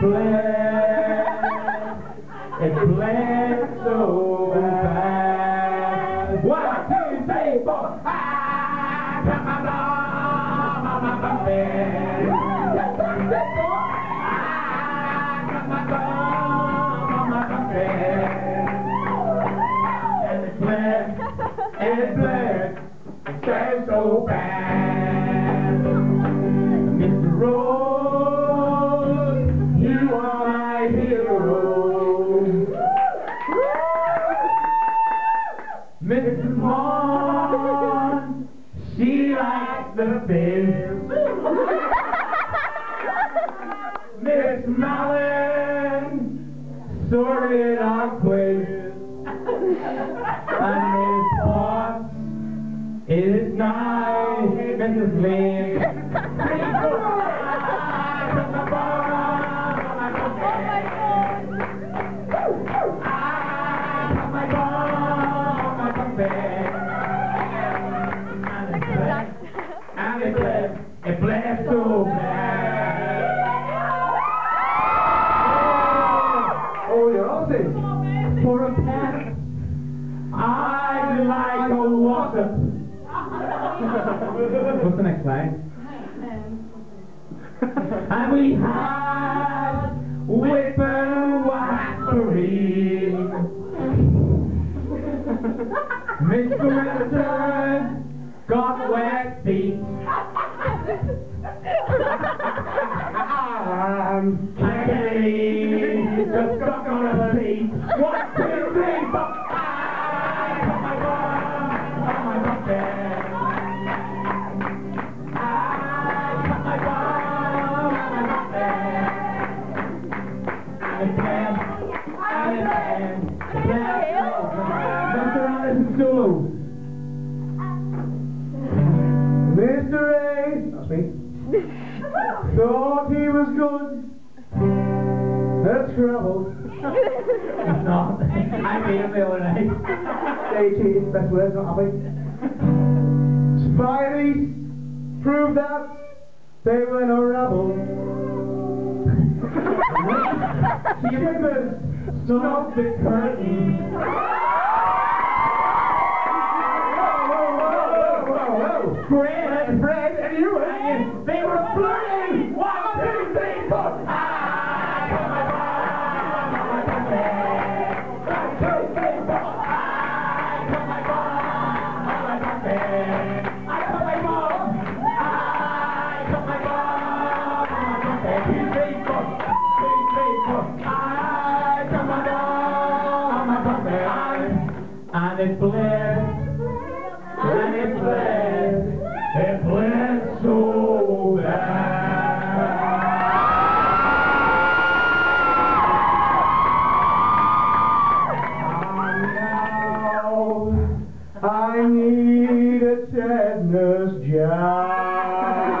bled, it bled so bad. One, two, three, four, five, come on, come on, come And it bled, it bled, it bled so bad. Mr. Rose. Likes the biz. Miss Mallon, sorted on quiz. And Miss Potts is nice, Mrs. Lynn. Oh and it so bad. Oh. For a pet, I'd like a water. What's the next line? and we had whipper. Mr. Anderson got wet feet. I'm Kenny, just stuck on a seat. One, two, three, four. Ah, That's trouble. It's not. I made him the other night. AT, best words, not happy. Spidey proved that they were no rabble. Skippers snubbed the curtain. Fred and Fred and you and they were flirting. It's blessed. And it bled, it bled so bad. I need a tetanus jab.